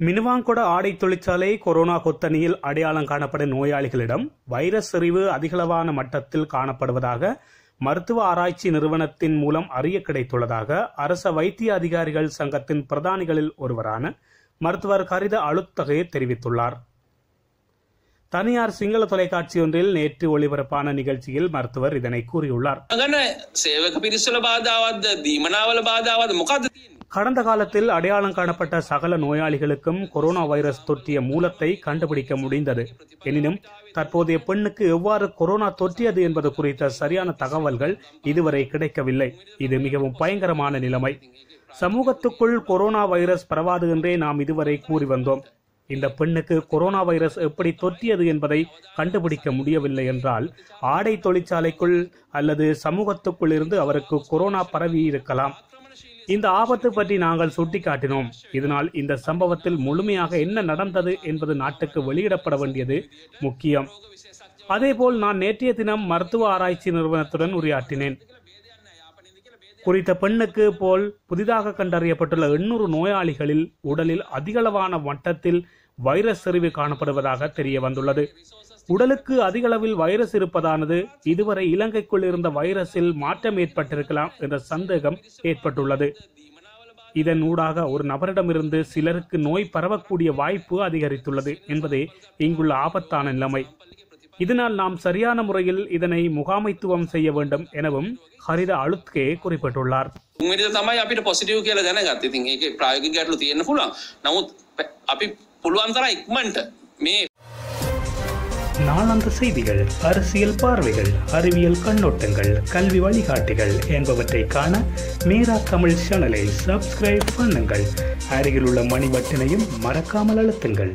மினுவாங்கொட ஆடை தொழிற்சாலை கொரோனா கொத்தணியில் அடையாளம் காணப்படும் நோயாளிகளிடம் வைரஸ் செறிவு அதிகளவான மட்டத்தில் காணப்படுவதாக மருத்துவ ஆராய்ச்சி நிறுவனத்தின் மூலம் அறிய கிடைத்துள்ளதாக அரச வைத்திய அதிகாரிகள் சங்கத்தின் பிரதானிகளில் ஒருவரான மருத்துவர் கரித அழுத்தகையை தெரிவித்துள்ளார். தனியார் சிங்கள தொலைக்காட்சி ஒன்றில் நேற்று ஒளிபரப்பான நிகழ்ச்சியில் மருத்துவர் இதனை கூறியுள்ளார். கடந்த காலத்தில் அடையாளம் காணப்பட்ட சகல நோயாளிகளுக்கும் கொரோனா வைரஸ் தொற்றிய மூலத்தை கண்டுபிடிக்க முடிந்தது. எனினும் தற்போதைய பெண்ணுக்கு எவ்வாறு கொரோனா தொற்றியது என்பது குறித்த சரியான தகவல்கள் இதுவரை கிடைக்கவில்லை. இது மிகவும் பயங்கரமான நிலைமை. சமூகத்துக்குள் கொரோனா வைரஸ் பரவாது என்றே நாம் இதுவரை கூறி வந்தோம். இந்த பெண்ணுக்கு கொரோனா வைரஸ் எப்படி தொற்றியது என்பதை கண்டுபிடிக்க முடியவில்லை என்றால் ஆடை தொழிற்சாலைக்குள் அல்லது சமூகத்துக்குள் இருந்து அவருக்கு கொரோனா பரவி இருக்கலாம். இந்த ஆபத்து பற்றி நாங்கள் சுட்டிக்காட்டினோம். இதனால் இந்த சம்பவத்தில் முழுமையாக என்ன நடந்தது என்பது நாட்டுக்கு வெளியிடப்பட வேண்டியது முக்கியம். அதேபோல் நான் நேற்றைய தினம் மருத்துவ ஆராய்ச்சி நிறுவனத்துடன் உரையாற்றினேன். குறித்த பெண்ணுக்கு போல் புதிதாக கண்டறியப்பட்டுள்ள எண்ணூறு நோயாளிகளில் உடலில் அதிகளவான வட்டத்தில் வைரஸ் செறிவு காணப்படுவதாக தெரிய வந்துள்ளது உடலுக்கு அதிகளவில் வைரஸ் இருப்பதானது இதுவரை இலங்கைக்குள் இருந்த வைரஸில் மாற்றம் ஏற்பட்டிருக்கலாம் என்ற சந்தேகம் ஏற்பட்டுள்ளது இதன் ஊடாக ஒரு நபரிடமிருந்து சிலருக்கு நோய் பரவக்கூடிய வாய்ப்பு அதிகரித்துள்ளது என்பதே இங்குள்ள ஆபத்தான நிலைமை இதனால் நாம் சரியான முறையில் இதனை முகாமைத்துவம் செய்ய வேண்டும் எனவும் ஹரித அழுத்கே குறிப்பிட்டுள்ளார் තුන්වෙනිද තමයි අපිට පොසිටිව් කියලා දැනගත්තේ. ඉතින් ඒකේ ප්‍රායෝගික ගැටලු තියෙන්න පුළුවන්. නමුත් ප- අපි පුළුවන් තරම් ඉක්මනට මේ நாளாந்த செய்திகள் அரசியல் பார்வைகள் அறிவியல் கண்ணோட்டங்கள் கல்வி வழிகாட்டிகள் என்பவற்றை காண மீரா தமிழ் சேனலை சப்ஸ்கிரைப் பண்ணுங்கள். அருகிலுள்ள மணி பட்டினையும் மறக்காமல் அழுத்துங்கள்.